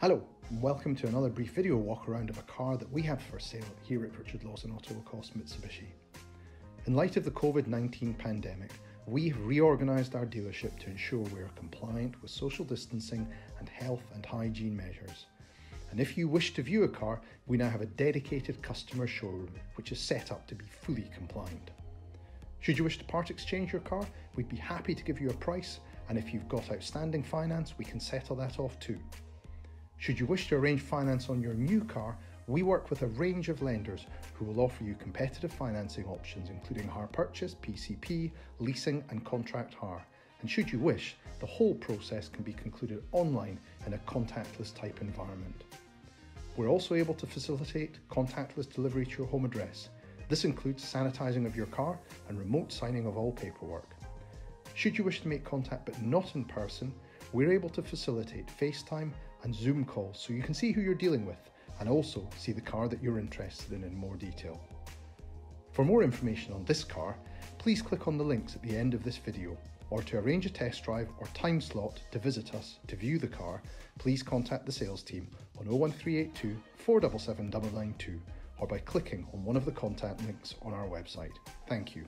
Hello, and welcome to another brief video walk around of a car that we have for sale here at Richard Lawson Autoecosse Mitsubishi. In light of the COVID 19 pandemic, we have reorganised our dealership to ensure we are compliant with social distancing and health and hygiene measures. And if you wish to view a car, we now have a dedicated customer showroom which is set up to be fully compliant. Should you wish to part exchange your car, we'd be happy to give you a price, and if you've got outstanding finance, we can settle that off too. Should you wish to arrange finance on your new car, we work with a range of lenders who will offer you competitive financing options, including hire purchase, PCP, leasing, and contract hire. And should you wish, the whole process can be concluded online in a contactless type environment. We're also able to facilitate contactless delivery to your home address. This includes sanitising of your car and remote signing of all paperwork. Should you wish to make contact but not in person, we're able to facilitate FaceTime and Zoom calls so you can see who you're dealing with and also see the car that you're interested in in more detail. For more information on this car, please click on the links at the end of this video or to arrange a test drive or time slot to visit us to view the car, please contact the sales team on 01382 477 992 or by clicking on one of the contact links on our website. Thank you.